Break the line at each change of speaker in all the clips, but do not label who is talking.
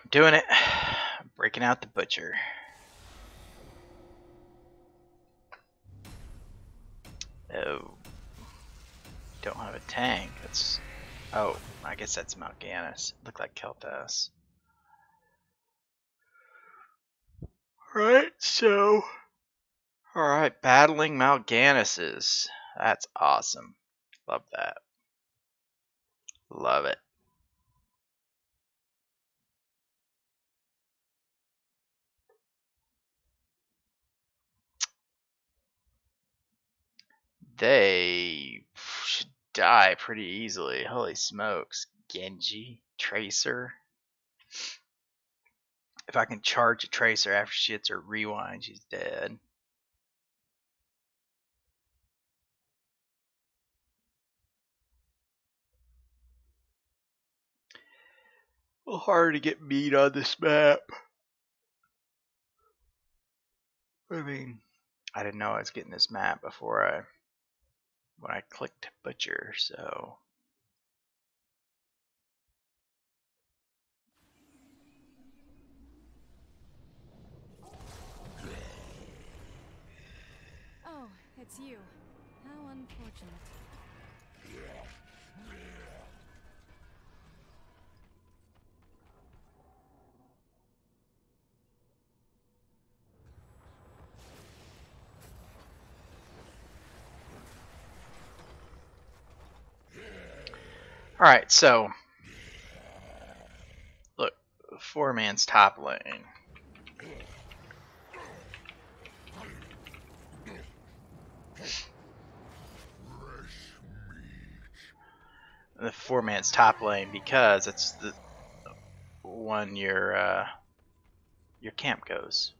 I'm doing it. I'm breaking out the butcher. Oh. Don't have a tank. That's. Oh, I guess that's Mount Mal'Ganis. Look like Kael'thas. Right, so. Alright, battling Mal'Ganises. That's awesome. Love that. Love it. They should die pretty easily. Holy smokes. Genji, Tracer. If I can charge a Tracer after she hits her rewind, she's dead. Hard to get meat on this map. I mean, I didn't know I was getting this map before I when I clicked butcher, so
Oh, it's you. How unfortunate.
All right, so look, four man's top lane. The four man's top lane because it's the one your uh, your camp goes.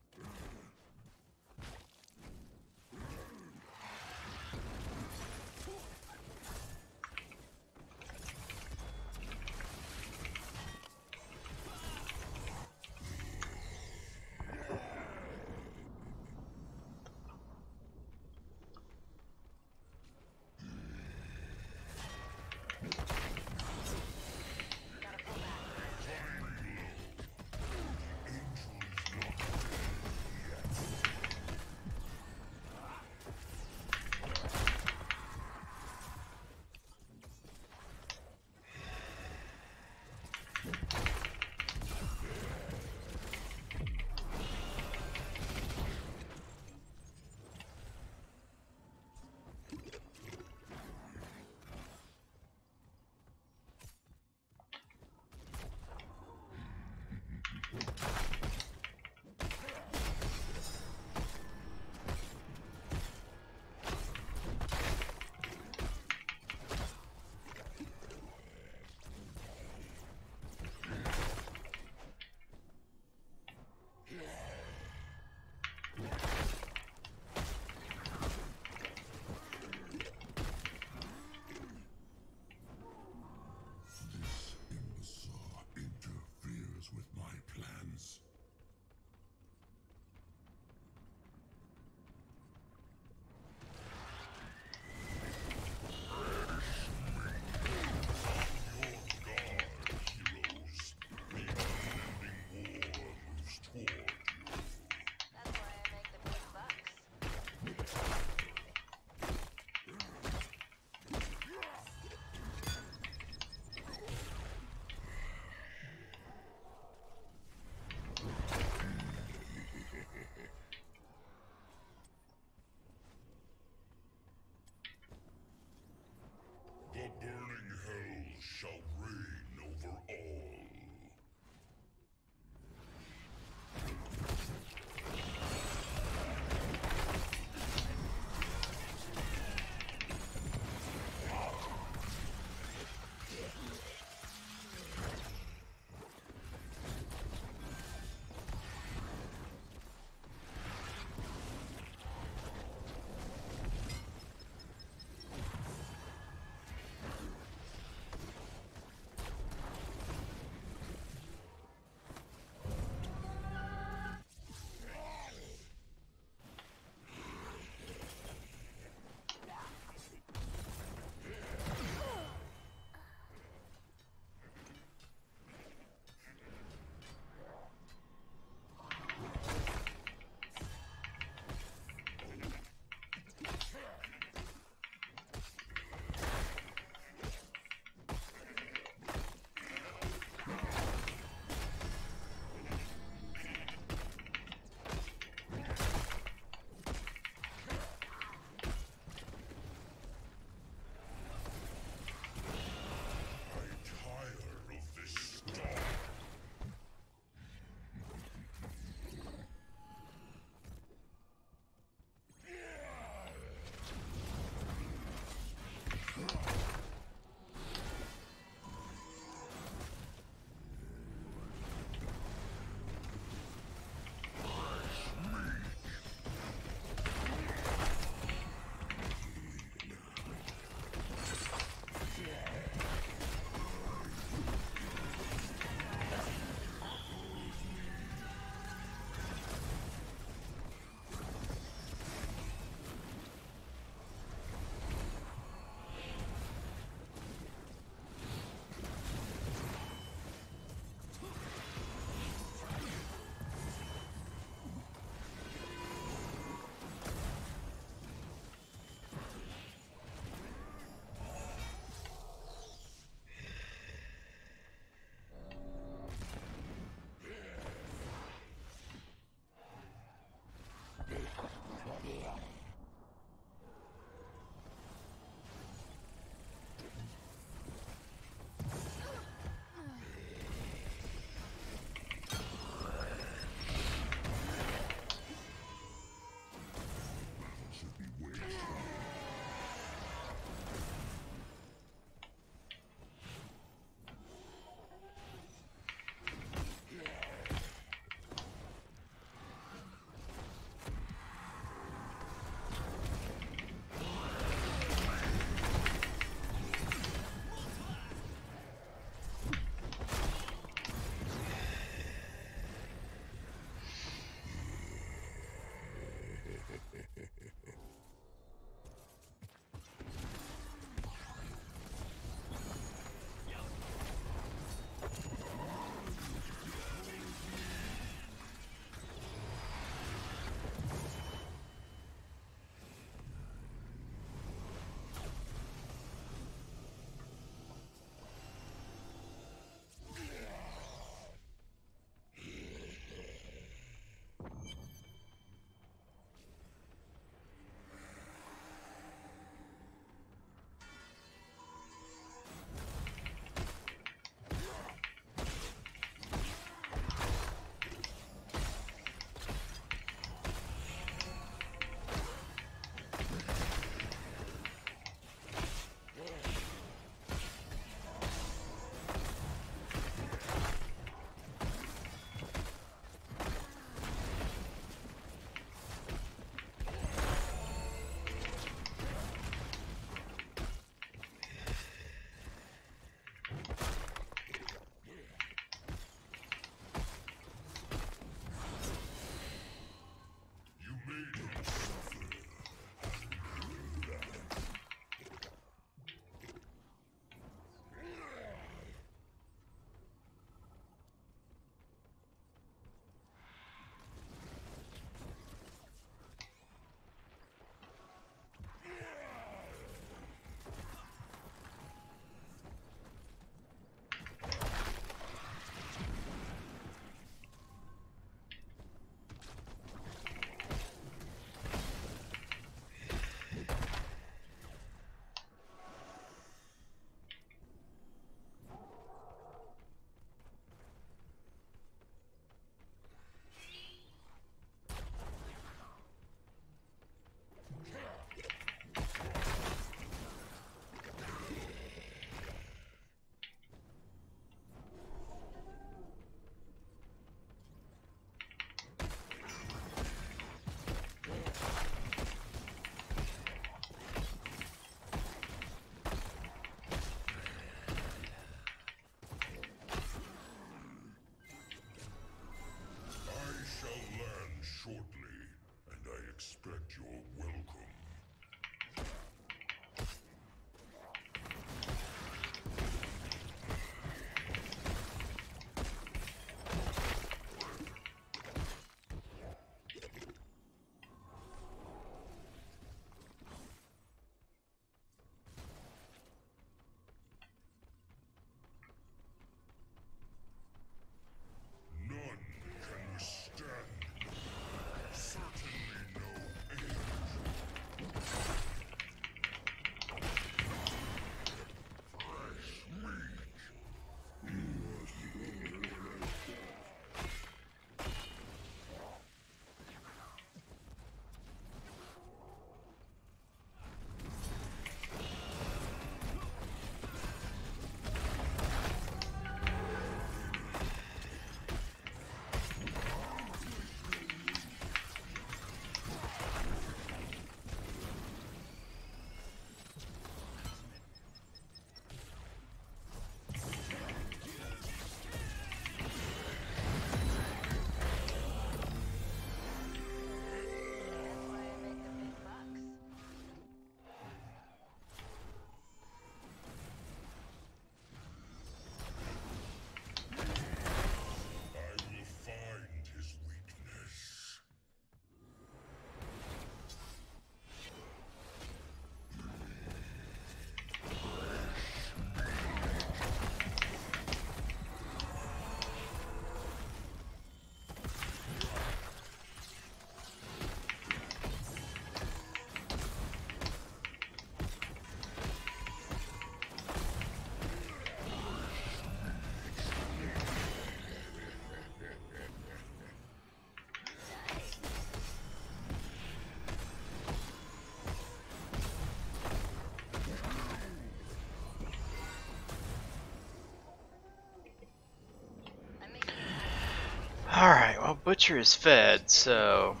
Well, Butcher is fed, so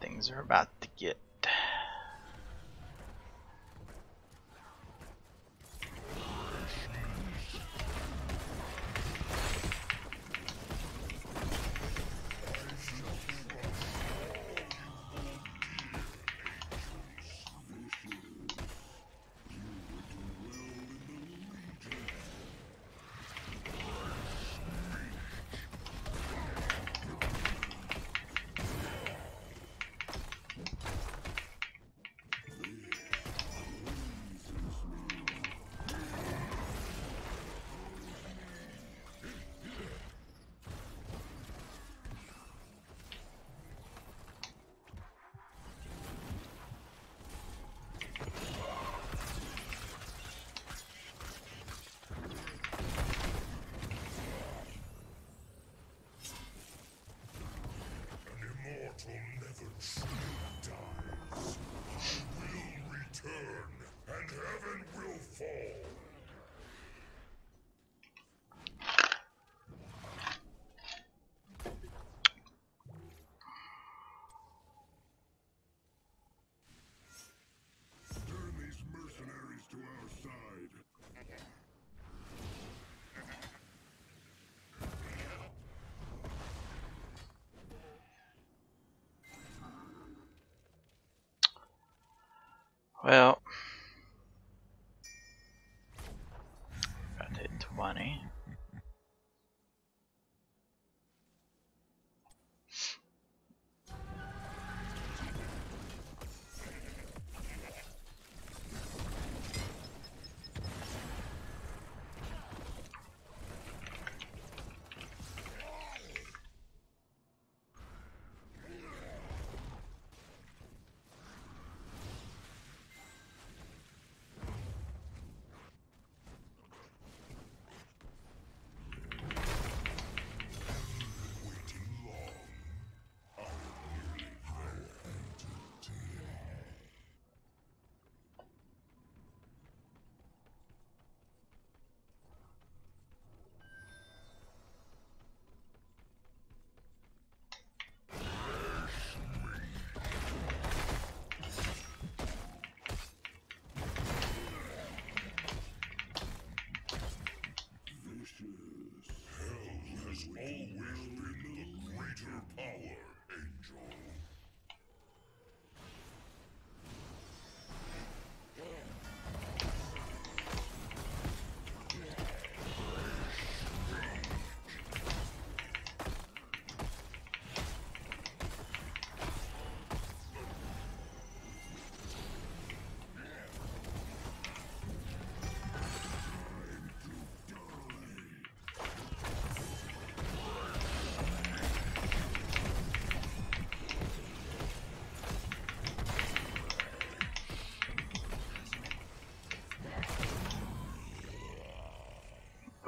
things are about
and heaven
well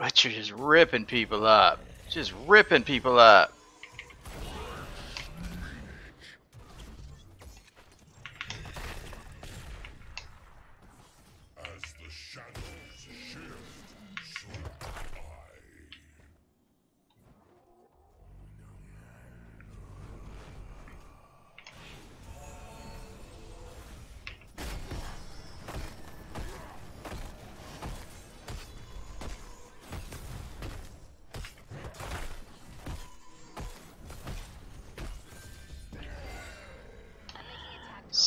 Butcher just ripping people up. Just ripping people up.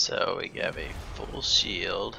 So
we have a full shield.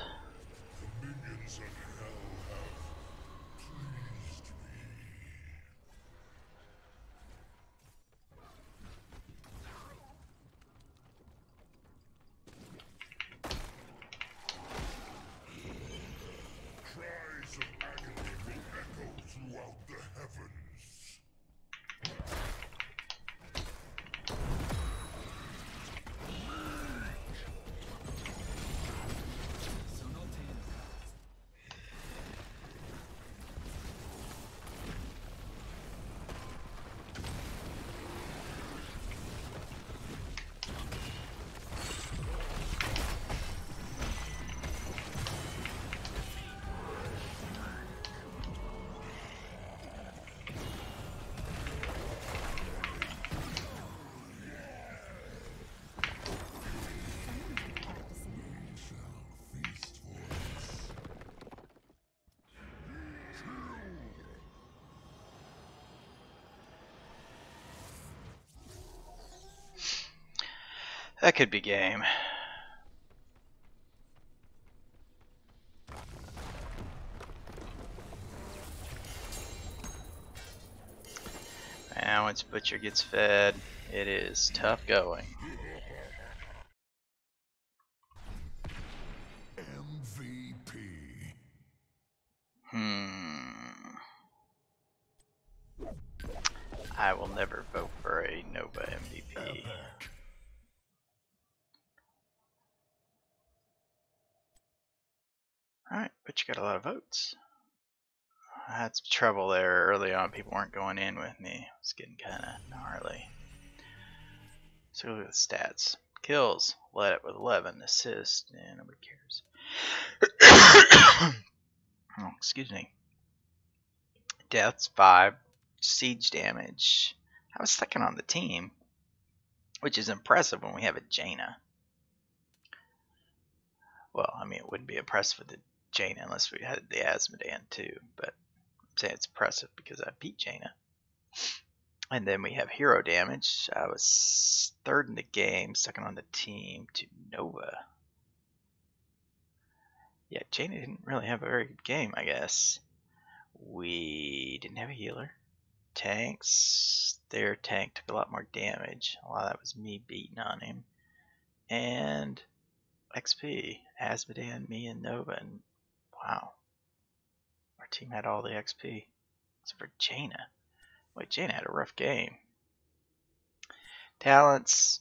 That could be game. And once Butcher gets fed, it is tough going.
MVP.
Hmm. I will never vote for a Nova MVP.
Epic.
Alright, but you got a lot of votes. I had some early on. People weren't going in with me. It's getting kind of gnarly. So look at the stats. Kills, led it with 11. Assists, and nobody cares. oh, excuse me. Deaths, 5. Siege damage. I was second on the team, which is impressive when we have a Jaina. Well, I mean, it wouldn't be impressive with the Jaina unless we had the Azmodan too, but I'm it's impressive because I beat Jaina. And then we have hero damage. I was third in the game, second on the team to Nova. Yeah, Jaina didn't really have a very good game, I guess. We didn't have a healer. Tanks, their tank took a lot more damage. A lot of that was me beating on him. And XP, Azmodan, me, and Nova, and wow, team had all the XP except for Jaina. Wait, Jaina had a rough game. Talents,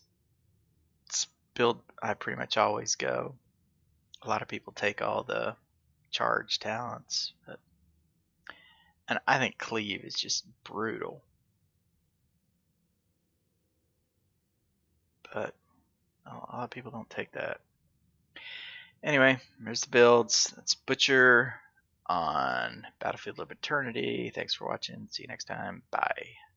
build I pretty much always go. A lot of people take all the charge talents, but and I think cleave is just brutal. But a lot of people don't take that. Anyway, there's the builds. That's Butcher on Battlefield of Eternity. Thanks for watching. See you next time. Bye.